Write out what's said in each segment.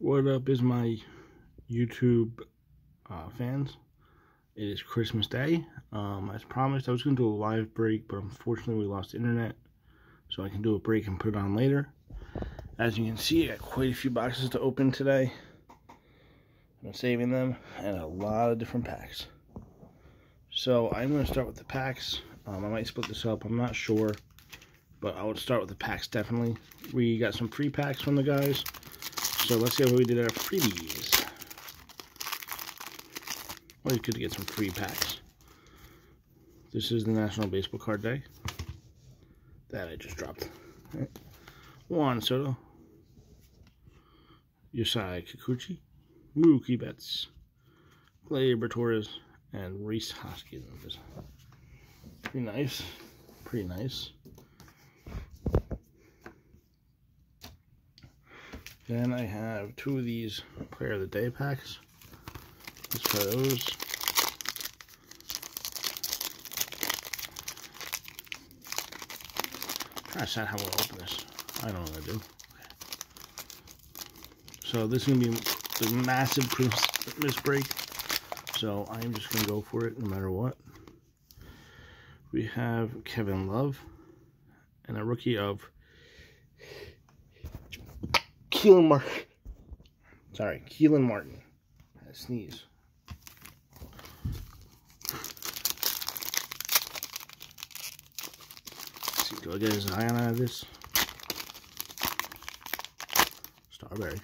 What up is my YouTube uh, fans? It is Christmas Day. Um, as promised, I was going to do a live break, but unfortunately we lost internet. So I can do a break and put it on later. As you can see, I got quite a few boxes to open today. I'm saving them, and a lot of different packs. So I'm going to start with the packs. Um, I might split this up, I'm not sure. But I would start with the packs, definitely. We got some free packs from the guys. So let's see how we did our freebies. Always good to get some free packs. This is the National Baseball Card Day. That I just dropped. Juan Soto. Yusei Kikuchi. Mookie Betts. Gleyber Torres. And Rhys Hoskins. Pretty nice. Pretty nice. Then I have two of these Player of the Day packs. Let's try those. To decide how we'll open this. I don't know what to do. So this is going to be the massive Christmas break. So I'm just going to go for it no matter what. We have Kevin Love and a rookie of Kelan Martin. Sorry, Kelan Martin. I sneeze. Let's see, do I get a Zion out of this? Starberry.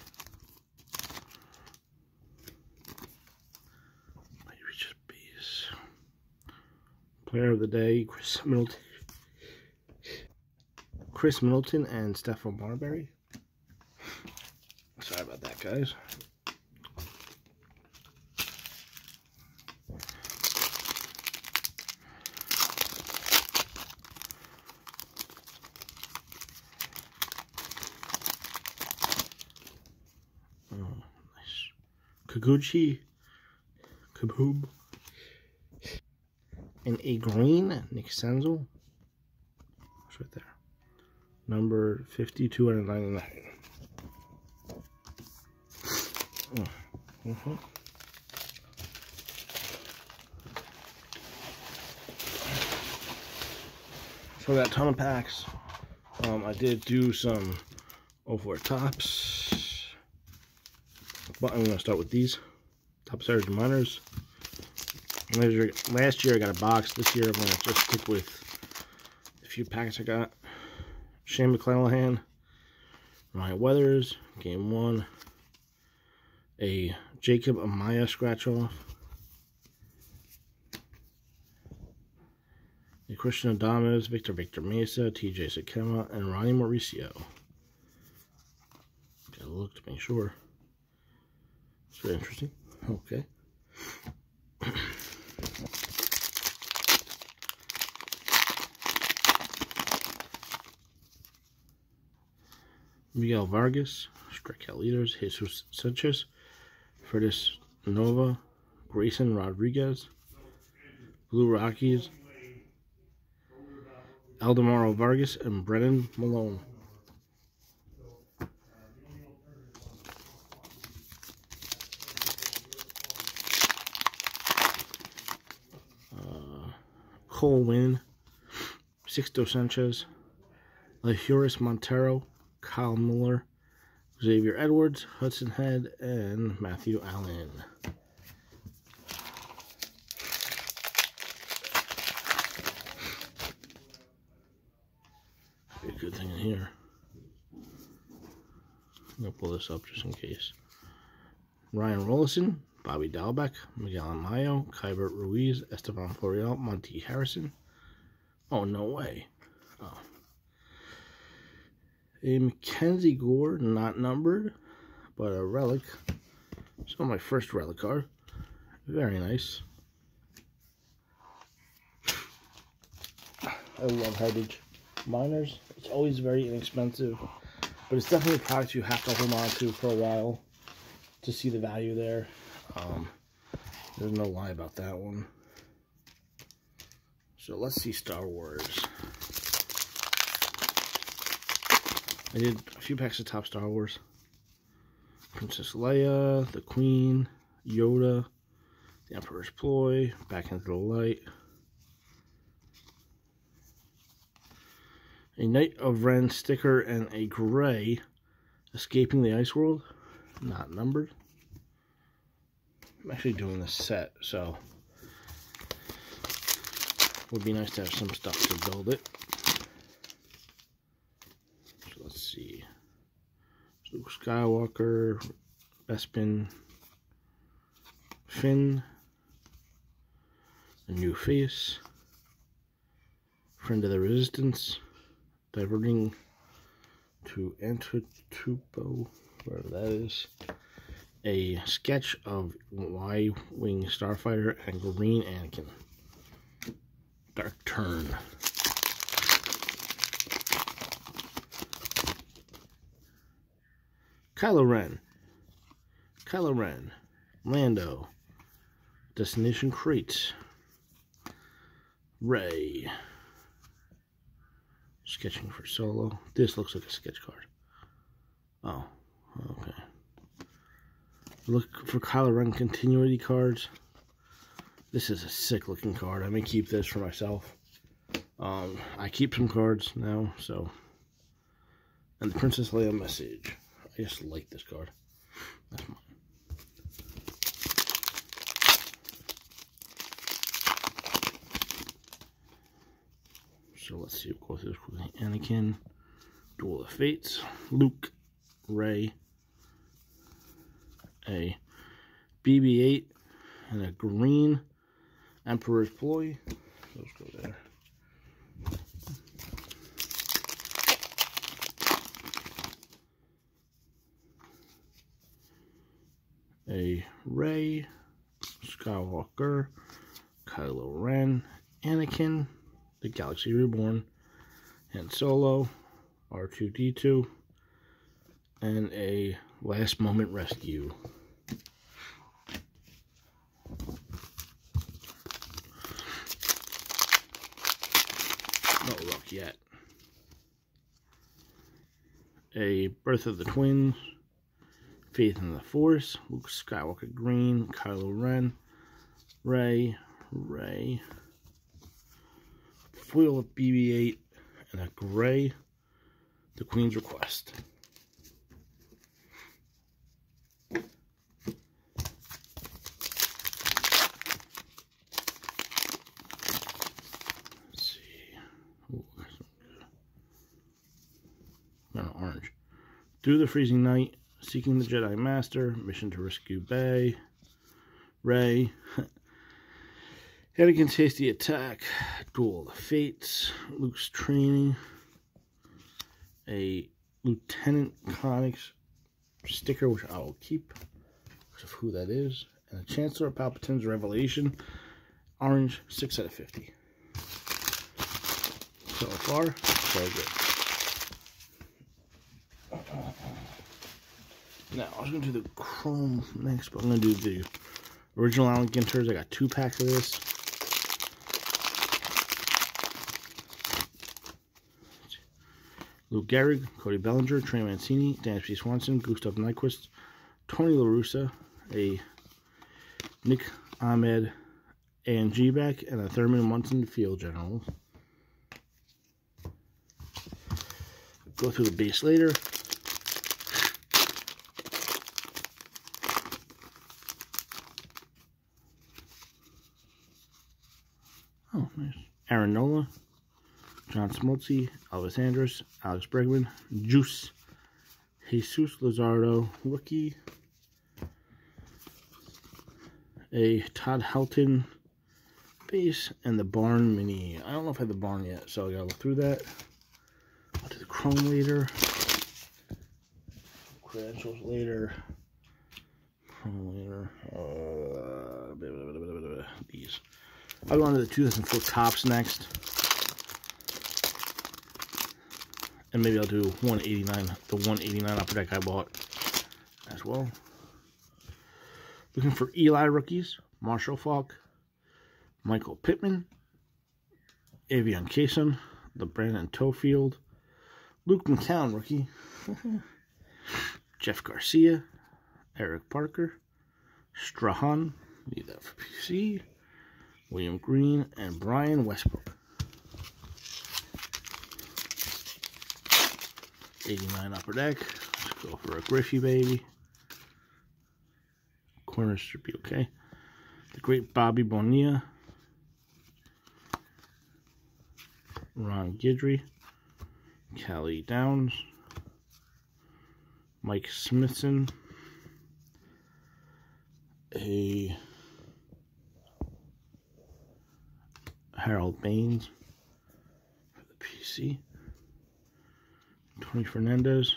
Player of the day, Khris Middleton. Khris Middleton and Stephon Marbury. Guys. Oh, nice. Kaguchi, Kaboob, and a green Nick Senzel. It's right there. Number 5299. Mm -hmm. So I got a ton of packs. Um, I did do some 04 Topps. But I'm going to start with these. Top Surge Minors. Last year I got a box. This year I'm going to just stick with a few packs I got. Shane McClanahan. Ryan Weathers. Game 1 a Jacob Amaya scratch off, a Christian Adames, Victor Victor Mesa, TJ Sikkema, and Ronnie Mauricio. Gotta look to make sure. It's very interesting. Okay. Miguel Vargas, strikeout leaders, Jesus Sanchez, Freudis Nova, Grayson Rodriguez, Blue Rockies, Aldemaro Vargas, and Brennan Malone. Uh, Cole Winn, Sixto Sanchez, Lehuris Montero, Kyle Miller, Xavier Edwards, Hudson Head, and Matthew Allen. Be a good thing in here. I'm going to pull this up just in case. Ryan Rollison, Bobby Dalbec, Miguel Amaya, Keibert Ruiz, Estevan Florial, Monte Harrison. Oh, no way. Oh a Mackenzie Gore, not numbered, but a relic. So my first relic card. Very nice. I love Heritage Minors. It's always very inexpensive, but it's definitely a product you have to hold on to for a while to see the value there. Um, there's no lie about that one. So let's see Star Wars. I did a few packs of Top Star Wars. Princess Leia, the Queen, Yoda, the Emperor's Ploy, Back into the Light. A Knight of Ren sticker and a gray Escaping the Ice World. Not numbered. I'm actually doing this set, so would be nice to have some stuff to build it. So let's see. Luke Skywalker, Bespin, Finn, a new face, friend of the resistance, diverting to Antitupo, wherever that is, a sketch of Y-Wing Starfighter and Green Anakin. Dark Turn. Kylo Ren. Kylo Ren. Lando. Destination Crates. Rey. Sketching for solo. This looks like a sketch card. Oh, okay. Look for Kylo Ren continuity cards. This is a sick looking card. I may keep this for myself. Um, I keep some cards now, so. And the Princess Leia message. I just like this card. That's mine. So let's see, through this quickly. Anakin, Duel of Fates, Luke, Rey, a BB-8, and a green Emperor's Ploy. Those go there. A Rey, Skywalker, Kylo Ren, Anakin, The Galaxy Reborn, Han Solo, R2-D2, and a Last Moment Rescue. No luck yet. A Birth of the Twins, Faith in the Force, Luke Skywalker Green, Kylo Ren, Rey, Rey, Foil of BB-8, and a Gray, The Queen's Request. Orange. Through the Freezing Night, Seeking the Jedi Master, Mission to Rescue Bay, Rey, Anakin's Hasty Attack, Duel of the Fates, Luke's Training, a Lieutenant Connix sticker, which I will keep because of who that is, and a Chancellor Palpatine's Revelation, orange, 6 out of 50. So far, so good. Now, I was going to do the Chrome next, but I'm going to do the original Allen Ginters. I got two packs of this. Luke Gehrig, Cody Bellinger, Trey Mancini, Dansby Swanson, Gustav Nyquist, Tony LaRussa, a Nick Ahmed A&G back, and a Thurman Munson Field General. Go through the base later. Aaron Nola, John Smoltz, Elvis Andrus, Alex Bregman, Juice, Jesus Luzardo, rookie, a Todd Helton base, and the Barn Mini. I don't know if I have the Barn yet, so I gotta look through that. I'll do the Chrome later. Credentials later. Chrome later. Uh, blah, blah, blah, these. I'll go on to the 2004 Topps next. And maybe I'll do 189, the 189 upper deck I bought as well. Looking for Eli rookies, Marshall Faulk, Michael Pittman, Avian Kason, the Brandon Toefield, Luke McCown rookie, Jeff Garcia, Eric Parker, Strahan, need that for PC, William Green, and Brian Westbrook. 89 upper deck. Let's go for a Griffey baby. Corners should be okay. The great Bobby Bonilla. Ron Guidry. Kelly Downs. Mike Smithson. A Harold Baines for the PC. Tony Fernandez.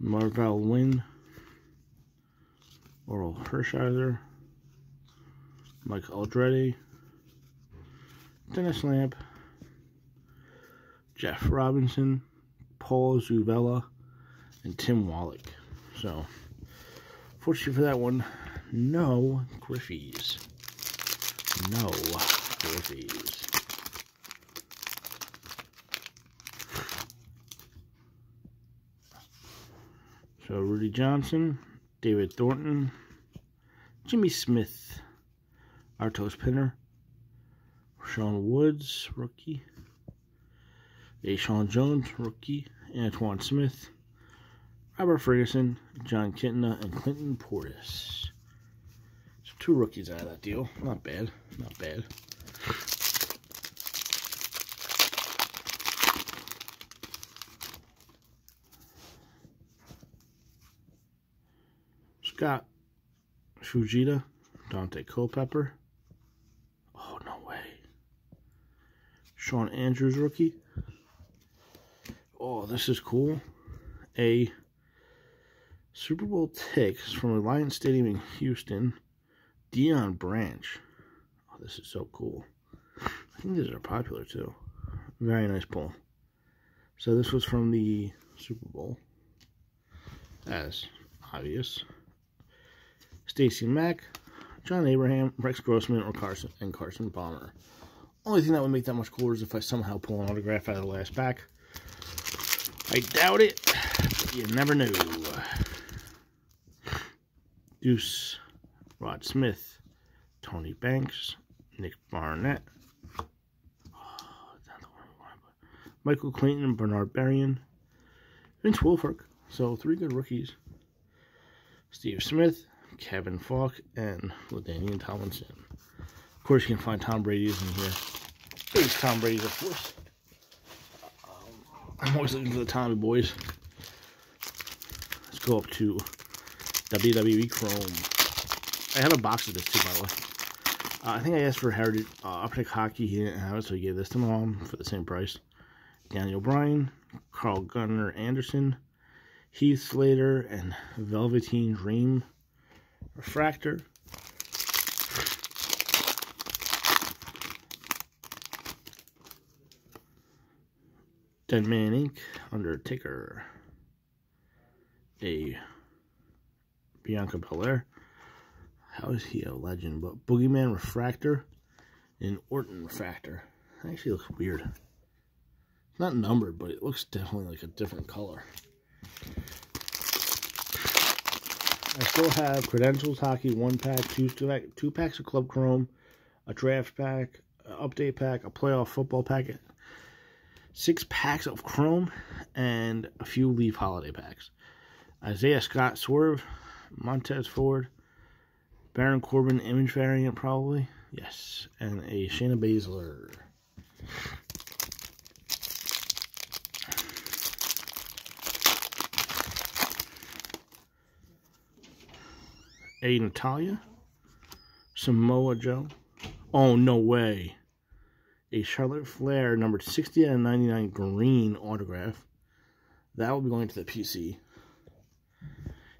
Marvell Wynn. Orel Hershiser. Mike Aldrete. Dennis Lamp. Jeff Robinson. Paul Zuvella. And Tim Wallach. So, fortunately for that one, no Griffeys. No Griffeys. So Rudi Johnson, David Thornton, Jimmy Smith, Artose Pinner, Sean Woods, rookie, A. Sean Jones, rookie, Antoine Smith, Robert Ferguson, Jon Kitna, and Clinton Portis. So two rookies out of that deal. Not bad. Not bad. Scott Fujita, Daunte Culpepper. Oh, no way. Shawn Andrews, rookie. Oh, this is cool. A Super Bowl ticks from Reliance Stadium in Houston. Deion Branch. Oh, this is so cool. I think these are popular too. Very nice pull. So this was from the Super Bowl. As obvious. Stacy Mack, John Abraham, Rex Grossman, or Carson and Carson Palmer. Only thing that would make that much cooler is if I somehow pull an autograph out of the last pack. I doubt it, but you never know. Deuce, Rod Smith, Tony Banks, Nick Barnett, oh, Michael Clayton Bernard Berrian, Vince Wilfork. So three good rookies. Steve Smith, Kevin Faulk, and LaDainian Tomlinson. Of course, you can find Tom Brady's in here. There's Tom Brady's, of course. Um, I'm always looking for the Tommy boys. Let's go up to WWE Chrome. I have a box of this too, by the way. Uh, I think I asked for Heritage uh, Optic Hockey. He didn't have it, so he gave this to my mom for the same price. Daniel Bryan, Carl Gunnar Anderson, Heath Slater, and Velveteen Dream refractor. Dead Man Inc. Undertaker. A Bianca Belair. How is he a legend? But Boogeyman Refractor and Orton Refractor. That actually looks weird. It's not numbered, but it looks definitely like a different color. I still have Credentials Hockey one pack, two, two packs of Club Chrome, a draft pack, an update pack, a playoff football packet, six packs of Chrome, and a few Leaf Holiday packs. Isaiah Scott Swerve, Montez Ford, Baron Corbin image variant probably, yes, and a Shayna Baszler. a Natalia, Samoa Joe. Oh, no way. A Charlotte Flair number 60 out of 99 green autograph. That will be going to the PC.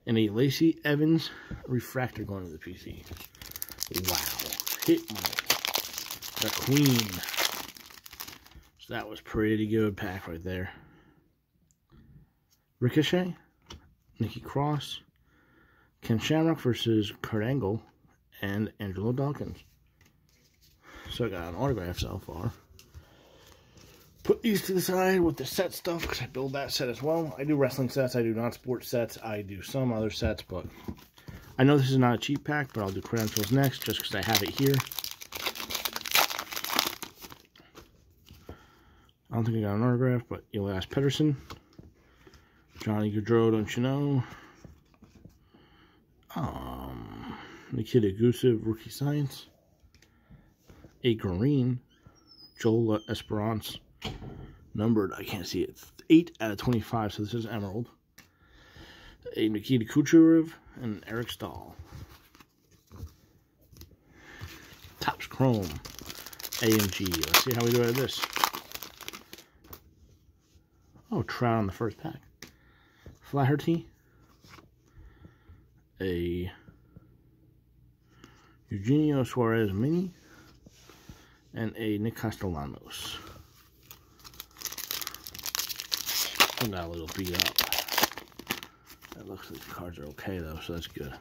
And a Lacey Evans refractor going to the PC. Wow. Hit The Queen. So that was pretty good pack right there. Ricochet. Nikki Cross. Ken Shamrock versus Kurt Angle and Angelo Dawkins. So I got an autograph so far. Put these to the side with the set stuff because I build that set as well. I do wrestling sets. I do non-sports sets. I do some other sets, but I know this is not a cheap pack, but I'll do credentials next just because I have it here. I don't think I got an autograph, but Elias Pettersson. Johnny Gaudreau, don't you know? Um, Nikita Gusev, rookie science. A green, Joel Esperance, numbered, I can't see it, 8 out of 25, so this is Emerald. A Nikita Kucherov and Eric Staal. Topps Chrome, AMG. Let's see how we do out of this. Oh, Trout on the first pack. Flaherty. A Eugenio Suarez Mini. And a Nick Castellanos. Got a little beat up. That looks like the cards are okay though, so that's good.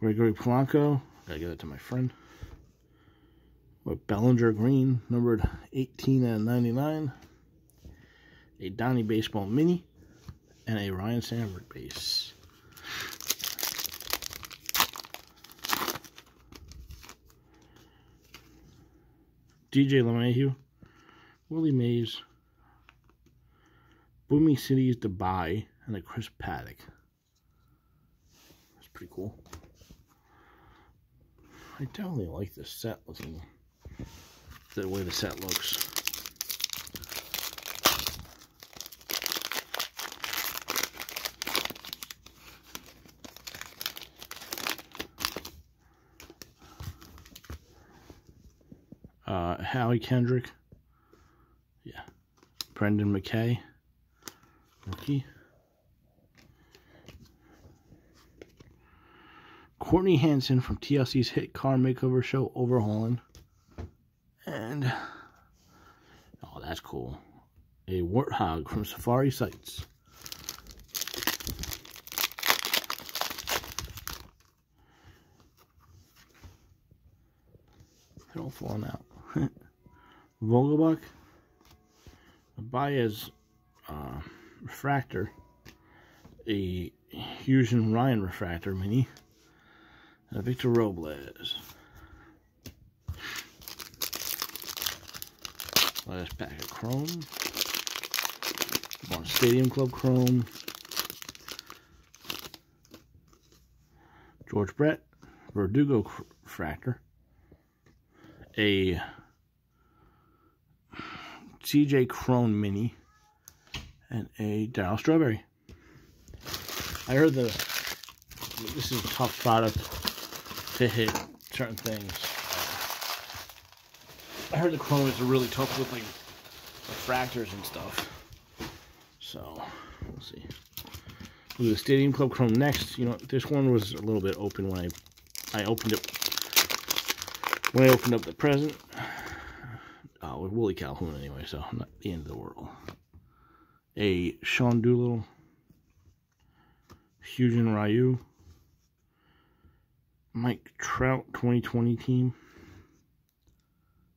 Gregory Polanco. Gotta give it to my friend. With Bellinger Green, numbered 18 and 99 a Donnie Baseball Mini, and a Ryne Sandberg base. DJ LeMahieu, Willie Mays, Boomy Cities Dubai, and a Chris Paddack. That's pretty cool. I definitely like this set looking, the way the set looks. uh, Howie Kendrick. Yeah. Brendan McKay. Rookie. Courtney Hansen from TLC's hit car makeover show Overhauling. And, oh, that's cool. A warthog from Safari Sights. They're all falling out. Vogelbach, Baez uh, refractor, a Fusion Ryan refractor mini, and uh, Victor Robles. Last pack of Chrome. One Stadium Club Chrome. George Brett, Verdugo refractor. A CJ Cron Mini, and a Darryl Strawberry. I heard the this is a tough product to hit certain things. I heard the Chrome is really tough with like refractors and stuff. So we'll see. We'll do the Stadium Club Chrome next. You know, this one was a little bit open when I I opened it when I opened up the present uh, with Willie Calhoun anyway, so not the end of the world. A Sean Doolittle, Hyun-Jin Ryu, Mike Trout 2020 team,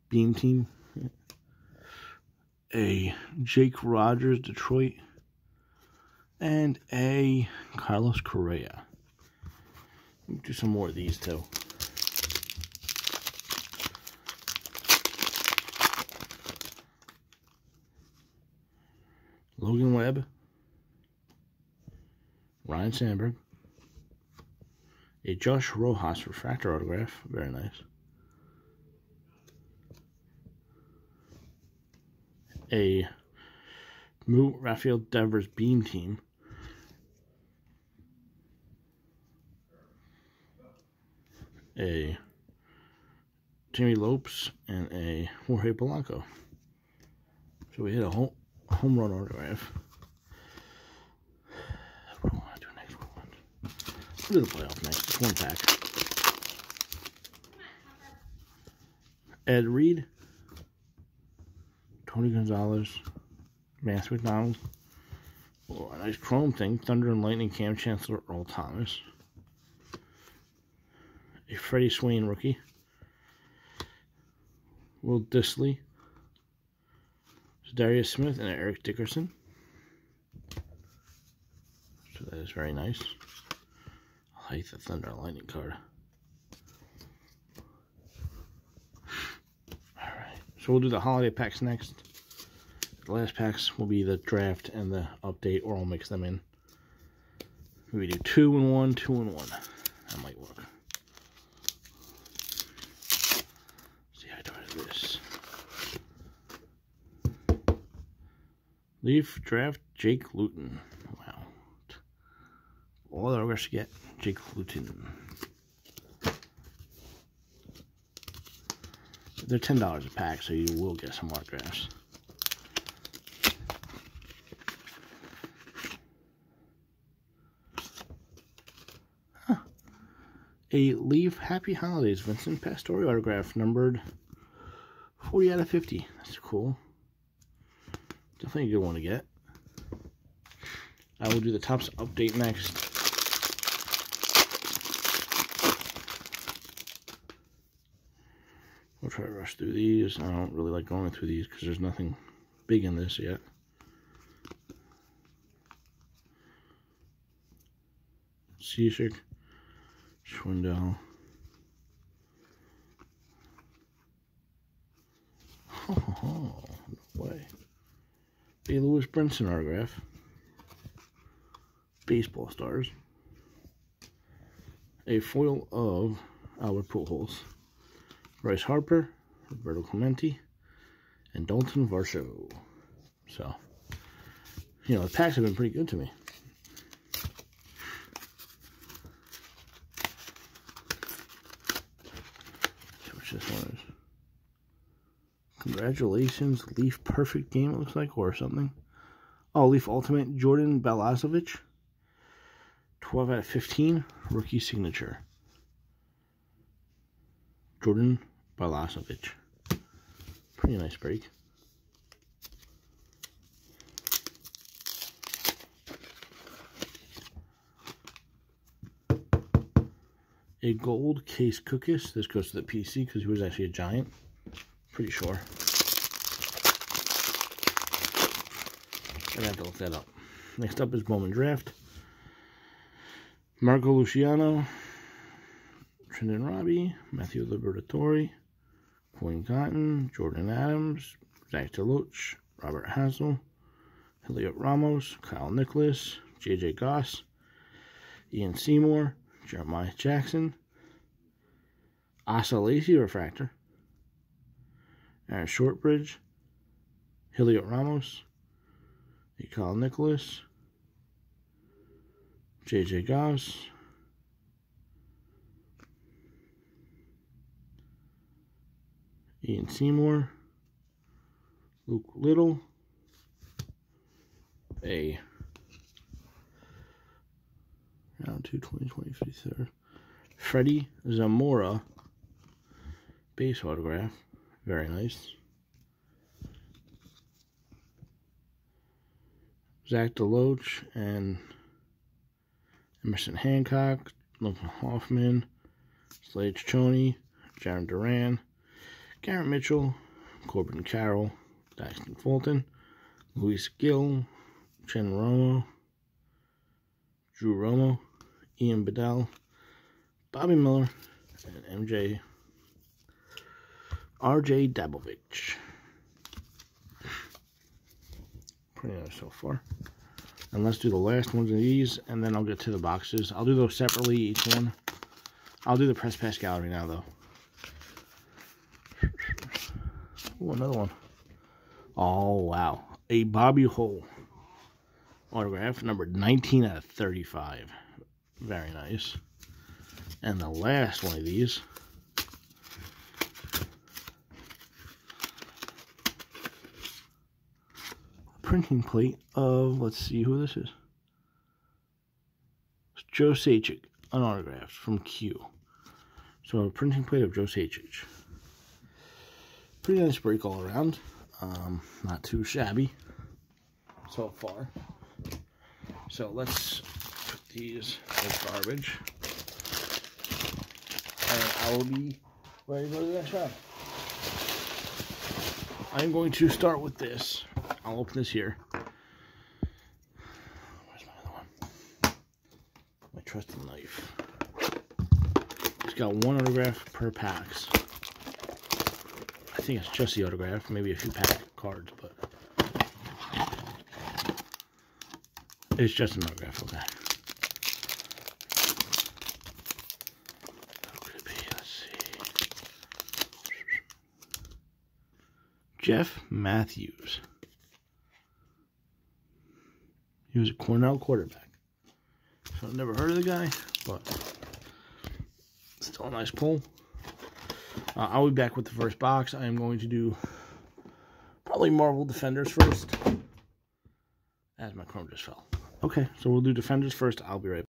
Beam team, a Jake Rogers Detroit, and a Carlos Correa. Do some more of these too. Logan Webb, Ryne Sandberg, a Josh Rojas refractor autograph, very nice. A Moo Rafael Devers Beam Team. A Jimmy Lopes and a Jorge Polanco. So we hit a whole home run autograph. What do I do next? What do the playoff next. Just one pack. Ed Reed. Tony Gonzalez. Vance McDonald. Oh, a nice chrome thing. Thunder and Lightning Kam Chancellor Earl Thomas. A Freddie Swain rookie. Will Dissly. Darius Smith and Eric Dickerson. So that is very nice. I like the Thunder Lightning card. Alright, so we'll do the holiday packs next. The last packs will be the draft and the update, or I'll mix them in. We do two and one, two and one. That might work. see how I do this. Leaf draft Jake Luton. Wow. All the rush get Jake Luton. They're ten dollars a pack, so you will get some autographs. a Leaf Happy Holidays Vincent Pastore autograph, numbered 40 out of 50. That's cool. Definitely a good one to get. I will do the Topps update next. We'll try to rush through these. I don't really like going through these because there's nothing big in this yet. Cishek. Schwindel. Oh, no way. A Lewis Brinson autograph. Baseball stars. A foil of Albert Pujols. Bryce Harper, Roberto Clemente, and Dalton Varsho. So, you know, the packs have been pretty good to me. this one is. Congratulations, Leaf Perfect game, it looks like, or something. Oh, Leaf Ultimate, Jordan Balazovic. 12 out of 15, rookie signature. Jordan Balazovic. Pretty nice break. a gold case Cookus. This goes to the PC because he was actually a giant. Pretty sure. I have to look that up. Next up is Bowman Draft. Marco Luciano, Trendon Robbie, Matthew Liberatore, Quinn Cotton, Jordan Adams, Zach DeLoach, Robert Hassell, Heliot Ramos, Kyle Nicholas, JJ Goss, Ian Seymour, Jeremiah Jackson, Asa Lacy Refractor, Aaron Shortbridge, Heliot Ramos, Ekal Nicholas, JJ Goss, Ian Seymour, Luke Little, a round 2, 2023. Freddie Zamora base autograph. Very nice. Zach DeLoach and Emerson Hancock, Logan Hoffman, Slade Choney, Jarren Duran, Garrett Mitchell, Corbin Carroll, Daxton Fulton, Luis Gil, Chen Romo, Drew Romo, Ian Bedell, Bobby Miller, and MJ RJ Dabovich. Pretty nice so far. And let's do the last ones of these, and then I'll get to the boxes. I'll do those separately, each one. I'll do the Press Pass Gallery now, though. Oh, another one. Oh, wow. A Bobby Hull autograph, number 19 out of 35. Very nice. And the last one of these. Printing plate of, let's see who this is. It's Joe Sakic, unautographed from Q. So a printing plate of Joe Sakic. Pretty nice break all around. Um, not too shabby so far. So let's put these in garbage and I will be ready to go to the next round. I'm going to start with this. I'll open this here. Where's my other one? My trusty knife. It's got one autograph per packs. I think it's just the autograph, maybe a few pack cards, but it's just an autograph, okay. Jeff Matthews. He was a Cornell quarterback. So I've never heard of the guy, but still a nice pull. Uh, I'll be back with the first box. I am going to do probably Marvel Defenders first. As my Chrome just fell. Okay, so we'll do Defenders first. I'll be right back.